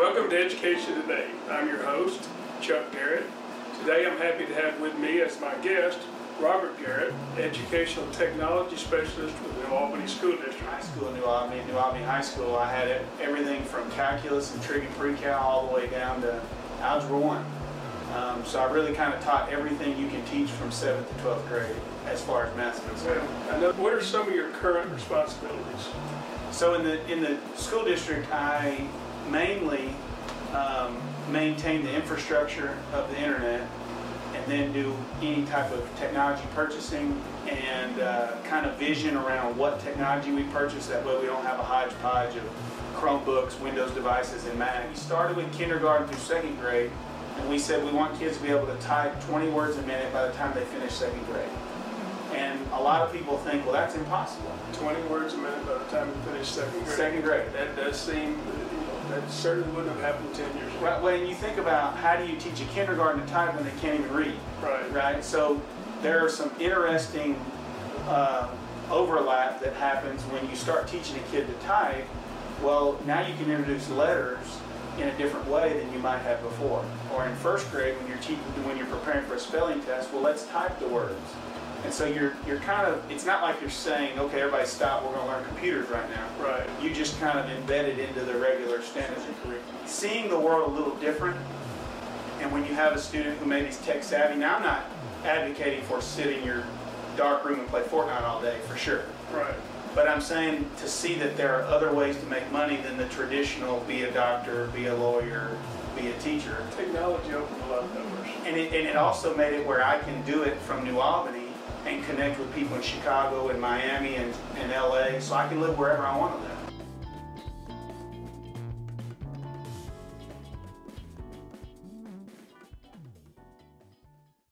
Welcome to Education Today. I'm your host, Chuck Garrett. Today I'm happy to have with me as my guest Robert Garrett, Educational Technology Specialist with the New Albany School District. High school in New Albany, New Albany High School, I had everything from calculus and trig and pre-cal all the way down to Algebra 1. Um, so I really kind of taught everything you can teach from 7th to 12th grade as far as math is concerned. I what are some of your current responsibilities? So in the in the school district, I mainly um, maintain the infrastructure of the internet and then do any type of technology purchasing and uh, kind of vision around what technology we purchase. That way we don't have a hodgepodge of Chromebooks, Windows devices, and Mac. We started with kindergarten through second grade, and we said we want kids to be able to type 20 words a minute by the time they finish second grade. And a lot of people think, well, that's impossible. 20 words a minute by the time you finish second grade. Second grade. That does seem, you know, that certainly wouldn't have happened 10 years ago. Right, when you think about how do you teach a kindergarten to type when they can't even read, Right. right? So there are some interesting uh, overlap that happens when you start teaching a kid to type. Well, now you can introduce letters in a different way than you might have before. Or in first grade, when you're teaching, when you're preparing for a spelling test, well, let's type the words. And so you're you're kind of it's not like you're saying, okay, everybody stop, we're going to learn computers right now. Right. You just kind of embed it into the regular standard curriculum. Seeing the world a little different, and when you have a student who maybe is tech savvy, now I'm not advocating for sit in your dark room and play Fortnite all day for sure. Right. But I'm saying to see that there are other ways to make money than the traditional be a doctor, be a lawyer, be a teacher. Technology opened a lot of doors. And it, and it also made it where I can do it from New Albany and connect with people in Chicago and Miami and, and LA so I can live wherever I want to live.